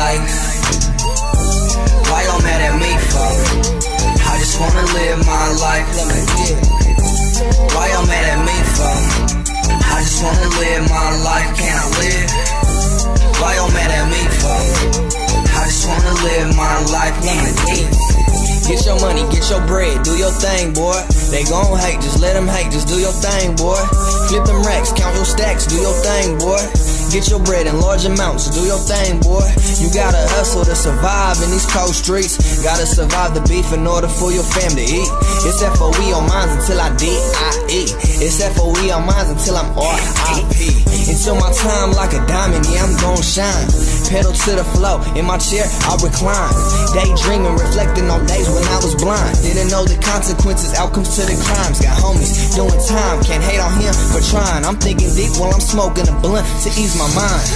like Why y'all mad at me for? I just wanna live my life, let me get Why y'all mad at me for? I just wanna live my life, can I live? Why y'all mad at me for? I just wanna live my life, let me get Get your money, get your bread, do your thing, boy. They gon' hate, just let them hate, just do your thing, boy. Flip them racks, count your stacks, do your thing, boy. Get your bread in large amounts, do your thing, boy. You gotta hustle to survive in these cold streets. Gotta survive the beef in order for your fam to eat. It's FOE on mines until I D-I-E. It's FOE on mines until I'm R-I-P. Until my time like a diamond, yeah, I'm gon' shine. Pedal to the flow, in my chair, I recline. Daydreaming, reflecting on days when I was blind. Didn't know the consequences, outcomes to the crimes. Got homies doing time, can't hate on him for trying. I'm thinking deep while I'm smoking a blunt to ease my mind.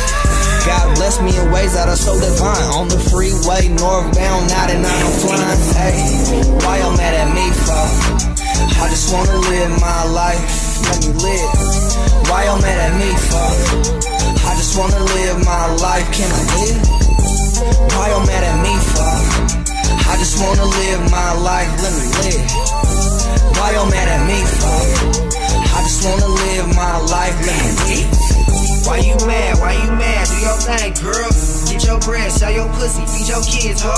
God bless me in ways that are so divine. On the freeway, northbound, 99, I'm flying. Hey, why y'all mad at me for? I just wanna live my life, let me live. Why y'all mad at me for? I just wanna live my life, can I live? Why y'all mad at me for? I just wanna live my life, let me live. Why y'all mad at me for? Your girl. Get your bread, sell your pussy, feed your kids, ho.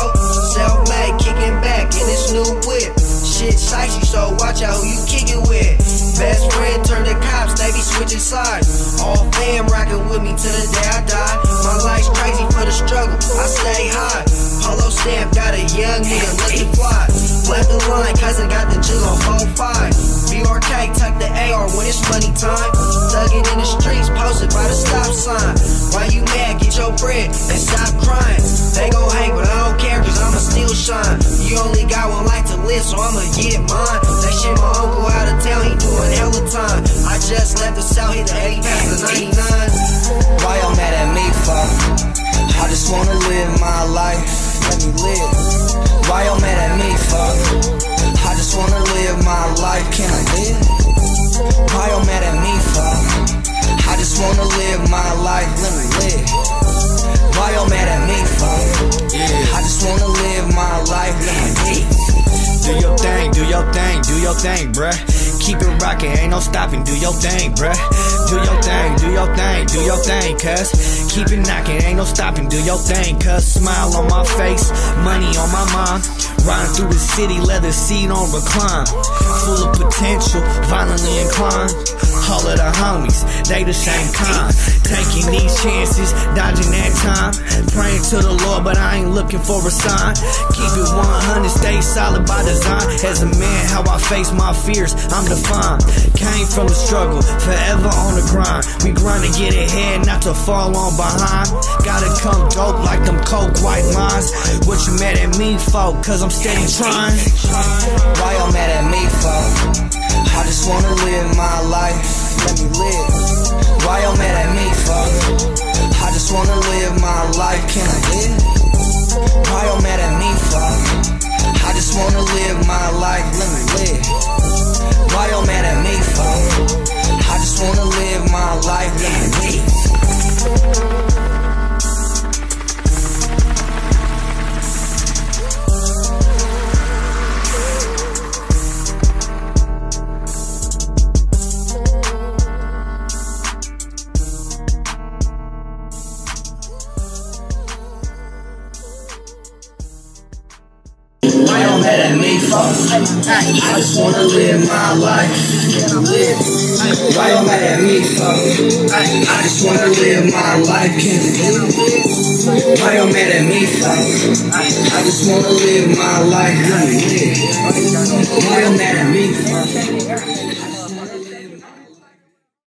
Self-made, kicking back in this new whip. Shit spicy, so watch out who you kicking with. Best friend turn to cops, they be switching sides. All fam rocking with me till the day I die. My life's crazy for the struggle, I stay high. Polo stamp, got a young nigga looking fly. Left the line, cousin got the jig on 4-5. BRK, tuck the AR when it's money time. Thug it in the streets, posted by the stop sign. Why you mad? Your bread and stop crying. They gon' hate, but I don't care, cause I'ma still shine. You only got one life to live, so I'ma get mine. That shit, my uncle out of town, he doing hella time. I just left the south, hit the 80 past the 99. Why y'all mad at me for? I just wanna live my life, let me live. Why y'all mad at me for? I just wanna live my life, can I live? Why y'all mad at me for? I just wanna live my life, let me live. Why y'all mad at me for? I just wanna live my life. Do your thing, do your thing, do your thing, bruh. Keep it rocking, ain't no stopping, do your thing, bruh. Do your thing, do your thing, do your thing, cuz. Keep it knocking, ain't no stopping, do your thing, cuz. Smile on my face, money on my mind. Riding through the city, leather seat on recline. Full of potential, violently inclined. All of the homies, they the same kind. Taking these chances, dodging that time. Praying to the Lord, but I ain't looking for a sign. Keep it 100, stay solid by design. As a man, how I face my fears, I'm defined. Came from the struggle, forever on the grind. We grind to get ahead, not to fall on behind. Gotta come dope like them coke white lines. What you mad at me for? Cause I'm steady trying. Why y'all mad at me for? I just wanna live my life, let me live. Why y'all mad at me for? I just wanna live my life, can I live? Why y'all mad at me for? I just wanna live my life, let me live. Why y'all mad at me for? For? I just wanna live my life. Why y'all mad at me for? I just wanna live my life, can. Why y'all mad at me for? I just wanna live my life. Why y'all mad at me for?